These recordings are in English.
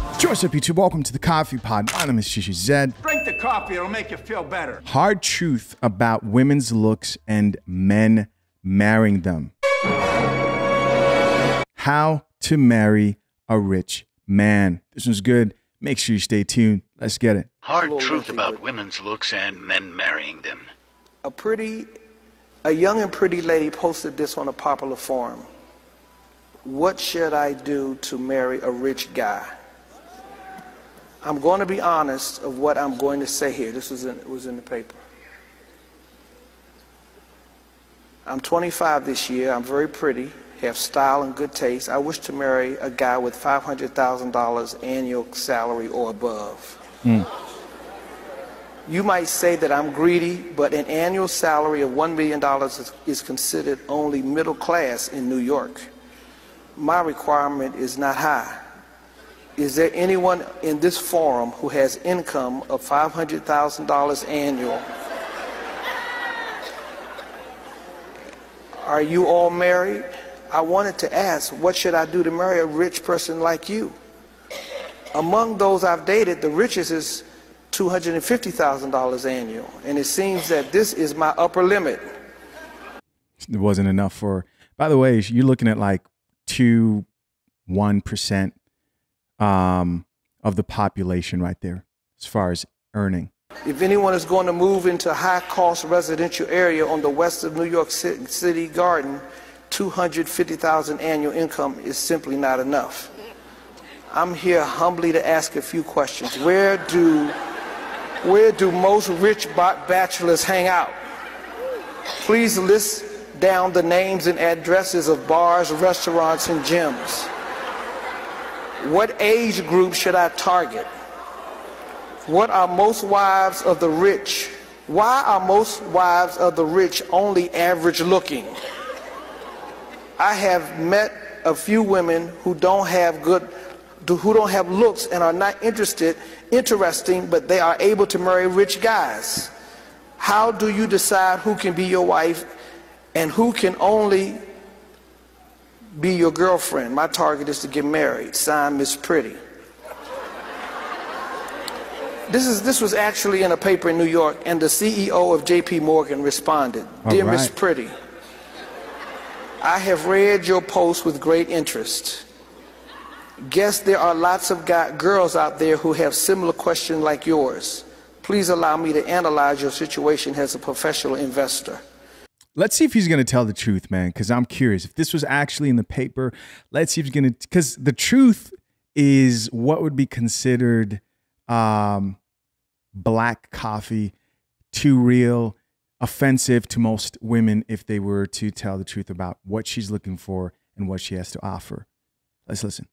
What's up, YouTube? Welcome to the Coffee Pod. My name is Chisha Zed. Drink the coffee, it'll make you feel better. Hard truth about women's looks and men marrying them. How to marry a rich man. This one's good. Make sure you stay tuned. Let's get it. Hard truth about women's looks and men marrying them. A pretty, a young and pretty lady posted this on a popular forum. What should I do to marry a rich guy? I'm going to be honest of what I'm going to say here. This was in, was in the paper. I'm 25 this year. I'm very pretty, have style and good taste. I wish to marry a guy with $500,000 annual salary or above. Hmm. You might say that I'm greedy, but an annual salary of $1 million is, is considered only middle class in New York. My requirement is not high. Is there anyone in this forum who has income of $500,000 annual? Are you all married? I wanted to ask, what should I do to marry a rich person like you? Among those I've dated, the richest is $250,000 annual, and it seems that this is my upper limit. It wasn't enough for. By the way, you're looking at like two, one percent um, of the population right there, as far as earning. If anyone is going to move into a high-cost residential area on the west of New York City Garden, 250,000 annual income is simply not enough. I'm here humbly to ask a few questions. Where do where do most rich bachelors hang out? Please list down the names and addresses of bars, restaurants, and gyms. What age group should I target? What are most wives of the rich? Why are most wives of the rich only average looking? I have met a few women who don't have good who don't have looks and are not interested interesting but they are able to marry rich guys. How do you decide who can be your wife and who can only be your girlfriend? My target is to get married. Signed Miss Pretty. This, is, this was actually in a paper in New York, and the CEO of JP Morgan responded All Dear Miss. Pretty, I have read your post with great interest. Guess there are lots of guy, girls out there who have similar questions like yours. Please allow me to analyze your situation as a professional investor. Let's see if he's going to tell the truth, man, because I'm curious. If this was actually in the paper, let's see if he's going to, because the truth is what would be considered um, black coffee, too real, offensive to most women if they were to tell the truth about what she's looking for and what she has to offer. Let's listen.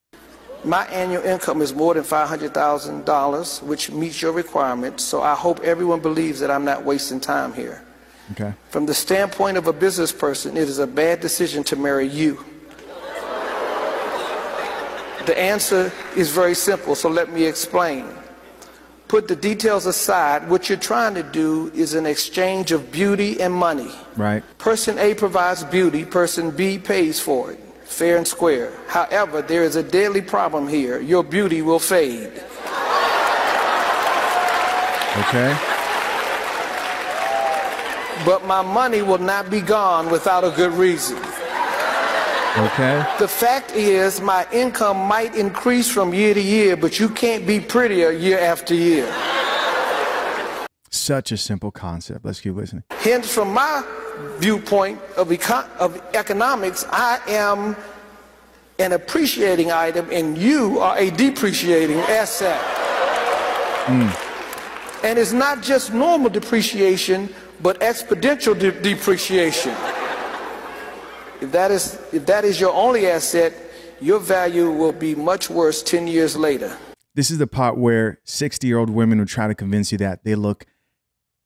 My annual income is more than $500,000, which meets your requirements, so I hope everyone believes that I'm not wasting time here. Okay. From the standpoint of a business person, it is a bad decision to marry you. The answer is very simple, so let me explain. Put the details aside. What you're trying to do is an exchange of beauty and money. Right. Person A provides beauty, person B pays for it. Fair and square. However, there is a deadly problem here. Your beauty will fade. Okay. But my money will not be gone without a good reason. Okay. The fact is, my income might increase from year to year, but you can't be prettier year after year. Such a simple concept. Let's keep listening. Hence, from my viewpoint of, econ- of economics, I am an appreciating item and you are a depreciating asset. Mm. And it's not just normal depreciation, but exponential de- depreciation. If that, is, if that is your only asset, your value will be much worse 10 years later. This is the part where 60 year old women would try to convince you that they look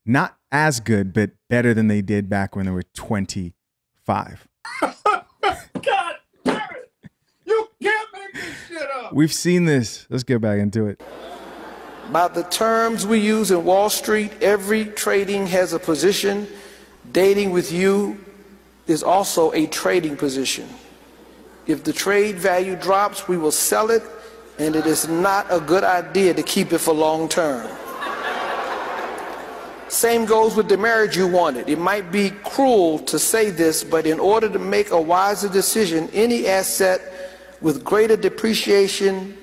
not as good, but better than they did back when they were 25. God damn it! You can't make this shit up! We've seen this. Let's get back into it. By the terms we use in Wall Street, every trading has a position. Dating with you is also a trading position. If the trade value drops, we will sell it and it is not a good idea to keep it for long term. Same goes with the marriage you wanted. It might be cruel to say this, but in order to make a wiser decision, any asset with greater depreciation,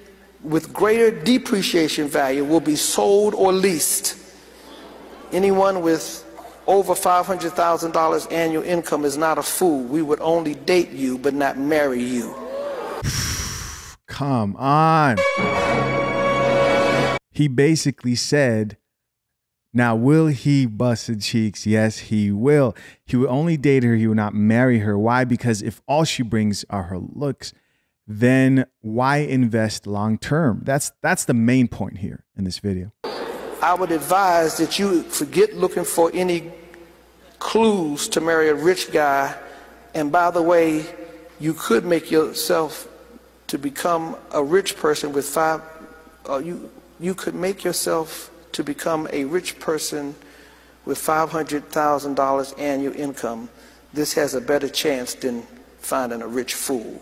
with greater depreciation value will be sold or leased. Anyone with over $500,000 annual income is not a fool. We would only date you, but not marry you. Come on. He basically said, now, will he bust the cheeks? Yes, he will. He will only date her. He will not marry her. Why? Because if all she brings are her looks, then why invest long term? That's that's the main point here in this video. I would advise that you forget looking for any clues to marry a rich guy. And by the way, you could make yourself to become a rich person with five, uh, you, you could make yourself to become a rich person with $500,000 annual income, this has a better chance than finding a rich fool.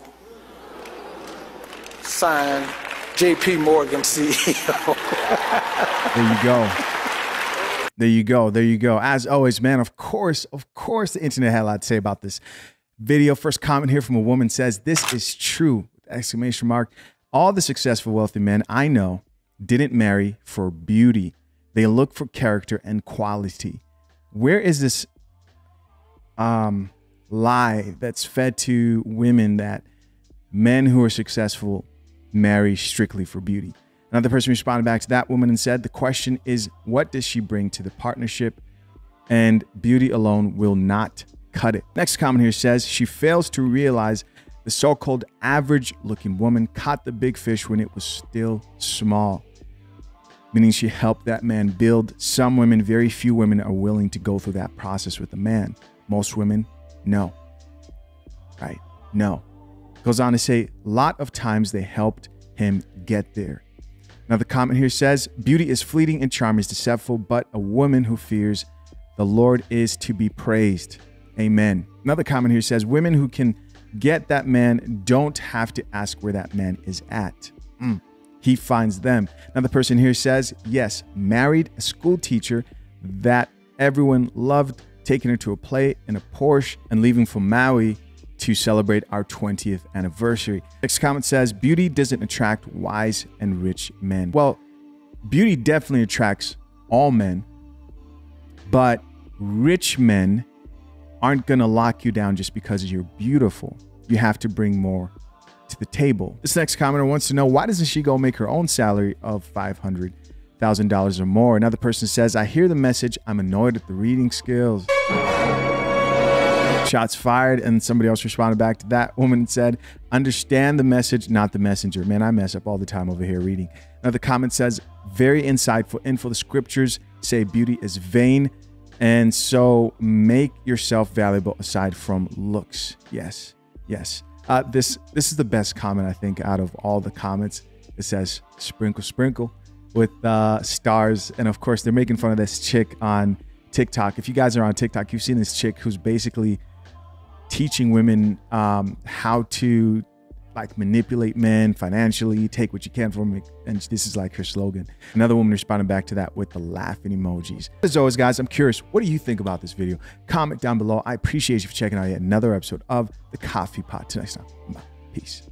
Signed, J.P. Morgan CEO. there you go. There you go. There you go. As always, man, of course, of course, the internet had a lot to say about this video. First comment here from a woman says, This is true. Exclamation mark. All the successful, wealthy men I know didn't marry for beauty. They look for character and quality. Where is this um, lie that's fed to women that men who are successful marry strictly for beauty? Another person responded back to that woman and said, The question is, what does she bring to the partnership? And beauty alone will not cut it. Next comment here says, She fails to realize the so called average looking woman caught the big fish when it was still small meaning she helped that man build. Some women, very few women, are willing to go through that process with a man. Most women, no. Right? No. Goes on to say, lot of times they helped him get there. Now, the comment here says, Beauty is fleeting and charm is deceitful, but a woman who fears the Lord is to be praised. Amen. Another comment here says, Women who can get that man don't have to ask where that man is at. Mm he finds them. Now, the person here says, yes, married a school teacher that everyone loved, taking her to a play in a Porsche and leaving for Maui to celebrate our 20th anniversary. Next comment says, beauty doesn't attract wise and rich men. Well, beauty definitely attracts all men, but rich men aren't gonna lock you down just because you're beautiful. You have to bring more to the table. This next commenter wants to know why doesn't she go make her own salary of $500,000 or more? Another person says, I hear the message. I'm annoyed at the reading skills. Shots fired. And somebody else responded back to that woman and said, Understand the message, not the messenger. Man, I mess up all the time over here reading. Another comment says, Very insightful info. The scriptures say beauty is vain. And so make yourself valuable aside from looks. Yes, yes. Uh, this this is the best comment I think out of all the comments. It says sprinkle sprinkle with uh, stars, and of course they're making fun of this chick on TikTok. If you guys are on TikTok, you've seen this chick who's basically teaching women um, how to like manipulate men financially, take what you can from them. And this is like her slogan. Another woman responded back to that with the laughing emojis. As always, guys, I'm curious, what do you think about this video? Comment down below. I appreciate you for checking out yet another episode of The Coffee Pod. Till next time, peace.